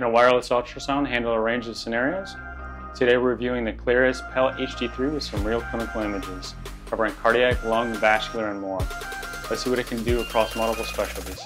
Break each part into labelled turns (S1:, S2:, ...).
S1: Can a wireless ultrasound handle a range of scenarios? Today we're reviewing the Clarius PAL HD3 with some real clinical images, covering cardiac, lung, vascular, and more. Let's see what it can do across multiple specialties.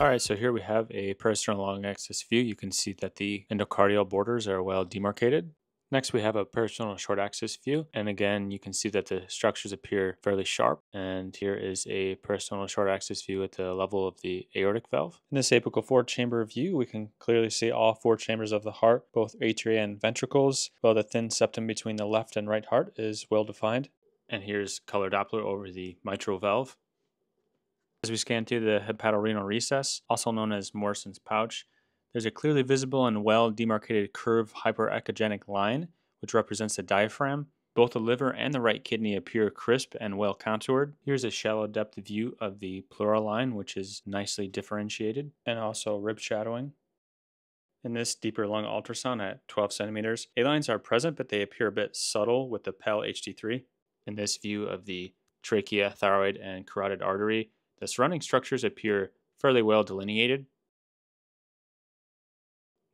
S1: Alright, so here we have a parasternal long axis view. You can see that the endocardial borders are well demarcated. Next, we have a parasternal short axis view. And again, you can see that the structures appear fairly sharp. And here is a parasternal short axis view at the level of the aortic valve. In this apical four chamber view, we can clearly see all four chambers of the heart, both atria and ventricles, while the thin septum between the left and right heart is well defined. And here's color Doppler over the mitral valve. As we scan through the hepatorenal recess, also known as Morison's pouch, there's a clearly visible and well demarcated curved hyperechogenic line, which represents the diaphragm. Both the liver and the right kidney appear crisp and well contoured. Here's a shallow depth view of the pleural line, which is nicely differentiated, and also rib shadowing. In this deeper lung ultrasound at 12 centimeters, A lines are present, but they appear a bit subtle with the PAL HD3. In this view of the trachea, thyroid, and carotid artery, the surrounding structures appear fairly well delineated,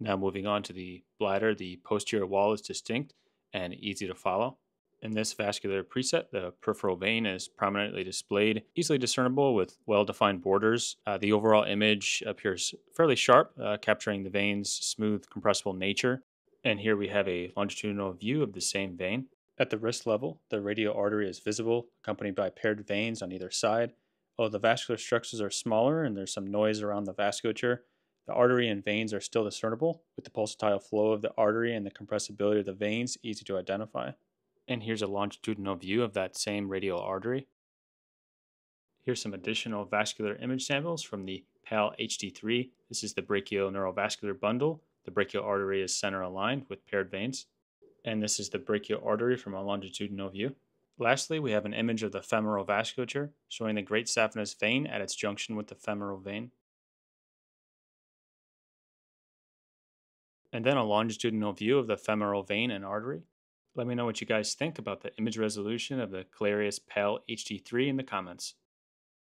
S1: now moving on to the bladder, the posterior wall is distinct and easy to follow. In this vascular preset, the peripheral vein is prominently displayed, easily discernible with well-defined borders. Uh, the overall image appears fairly sharp, uh, capturing the vein's smooth, compressible nature. And here we have a longitudinal view of the same vein. At the wrist level, the radial artery is visible, accompanied by paired veins on either side. Although the vascular structures are smaller and there's some noise around the vasculature, the artery and veins are still discernible, with the pulsatile flow of the artery and the compressibility of the veins easy to identify. And here's a longitudinal view of that same radial artery. Here's some additional vascular image samples from the PAL HD3. This is the brachial neurovascular bundle. The brachial artery is center aligned with paired veins. And this is the brachial artery from a longitudinal view. Lastly, we have an image of the femoral vasculature showing the great saphenous vein at its junction with the femoral vein. And then a longitudinal view of the femoral vein and artery. Let me know what you guys think about the image resolution of the Clarius PAL HD3 in the comments.